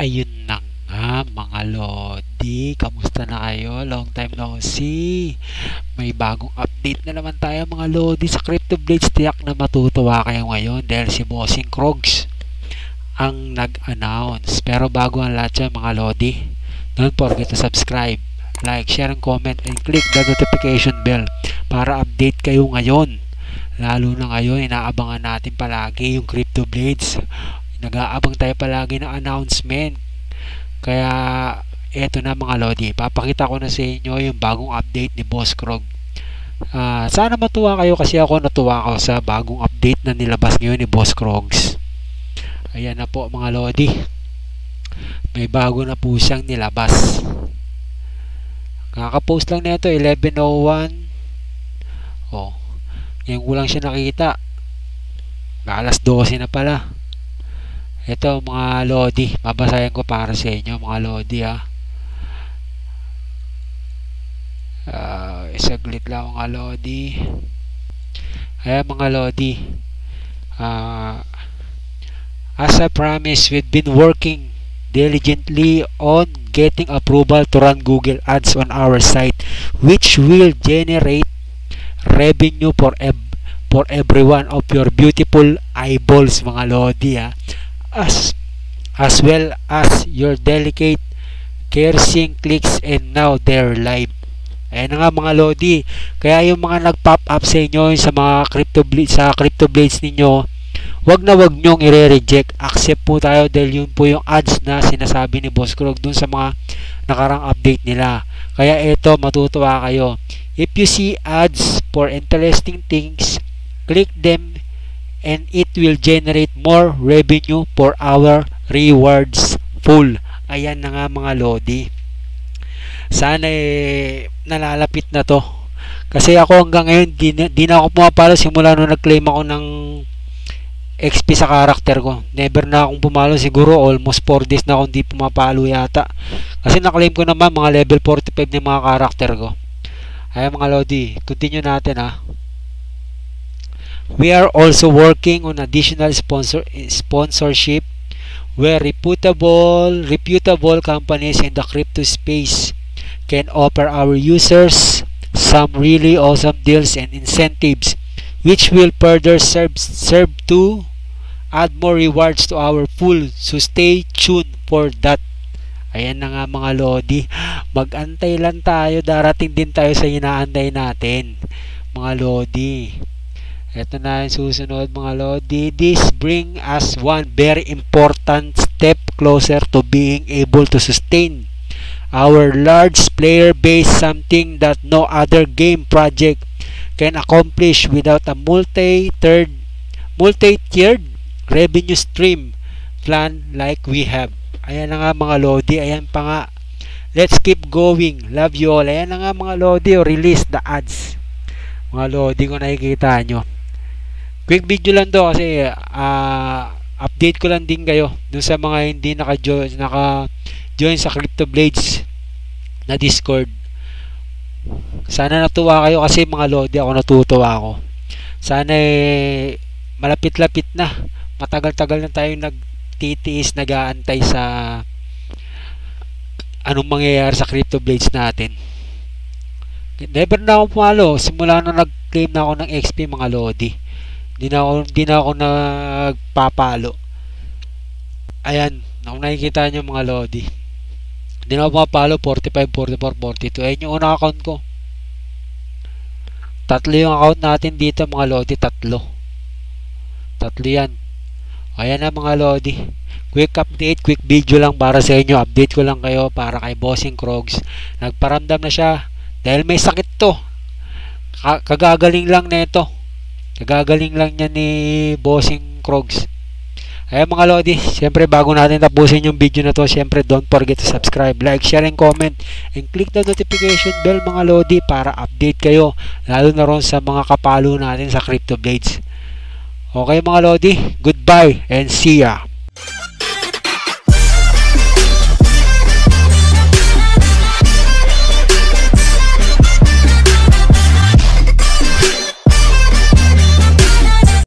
Ayun na nga mga Lodi, kamusta na kayo? Long time no see. May bagong update na naman tayo mga Lodi sa Crypto Blades. Tiyak na matutuwa kayo ngayon dahil si Bossing Krogs ang nag-announce. Pero bago ang lahat yan mga Lodi, don't forget to subscribe, like, share, and comment, and click the notification bell para update kayo ngayon. Lalo na ngayon, inaabangan natin palagi yung Crypto Blades nag-aabang tayo palagi ng announcement. Kaya eto na mga Lodi papakita ko na sa inyo yung bagong update ni Boss Krog. Uh, sana matuwa kayo kasi ako natuwa ako sa bagong update na nilabas ngayon ni Boss Krogs. Ayan na po mga Lodi. May bago na po siyang nilabas. Kakapost lang nito 11.01 oh ngayon ko lang siya nakita alas 12 na pala ito mga Lodi, babasahin ko para sa inyo mga Lodi ha. Uh, isaglit lang mga Lodi. Ayan mga Lodi. Uh, as I promised, we've been working diligently on getting approval to run Google Ads on our site which will generate revenue for ev for every one of your beautiful eyeballs mga Lodi ha as as well as your delicate cursing clicks and now they're live ayan nga mga Lodi. Kaya yung mga nag-pop up sa inyo sa mga crypto blades sa crypto blades ninyo wag na wag nyong i-reject accept po tayo dahil yun po yung ads na sinasabi ni Boss Krog dun sa mga nakarang update nila. Kaya ito matutuwa kayo. If you see ads for interesting things click them and it will generate more revenue for our rewards full. Ayan na nga mga Lodi. Sana eh, nalalapit na to. Kasi ako hanggang ngayon, di, di na ako pumapalo simula nung nag-claim ako ng XP sa karakter ko. Never na akong pumalo. Siguro almost 4 days na akong di pumapalo yata. Kasi na-claim ko naman mga level 45 ng mga karakter ko. Ayan mga Lodi, continue natin ha. We are also working on additional sponsor sponsorship where reputable reputable companies in the crypto space can offer our users some really awesome deals and incentives which will further serve, serve to add more rewards to our pool. So stay tuned for that. Ayan na nga mga lodi. Magantay lang tayo. Darating din tayo sa inaantay natin mga lodi ito na yung susunod mga Lodi. This bring us one very important step closer to being able to sustain our large player base something that no other game project can accomplish without a multi-tiered multi-tiered revenue stream plan like we have. Ayan na nga mga Lodi. Ayan pa nga. Let's keep going. Love you all. Ayan na nga mga Lodi. Release the ads. Mga Lodi ko nakikita nyo quick video lang to kasi uh, update ko lang din kayo dun sa mga hindi naka-join naka join sa Crypto Blades na Discord. Sana natuwa kayo kasi mga lodi ako natutuwa ako. Sana eh, malapit-lapit na. Matagal-tagal na tayo nagtitiis nag-aantay sa anong mangyayari sa Crypto Blades natin. Never na ako pumalo. Simula nung nag-claim na ako ng XP mga lodi Di na ako, di na ako nagpapalo. Ayan, kung nakikita nyo mga Lodi. Di na ako mapalo 45, 44, 42. Ayan yung unang account ko. Tatlo yung account natin dito mga Lodi. Tatlo. Tatlo yan. Ayan na mga Lodi. Quick update, quick video lang para sa inyo. Update ko lang kayo para kay Bossing Krogs. Nagparamdam na siya. Dahil may sakit to. Kagagaling lang nito. Nagagaling lang niya ni Bossing Krogs. Ayan mga Lodi, siyempre bago natin tapusin yung video na to, siyempre don't forget to subscribe, like, share, and comment, and click the notification bell mga Lodi para update kayo, lalo na ron sa mga kapalo natin sa Crypto Blades. Okay mga Lodi, goodbye and see ya!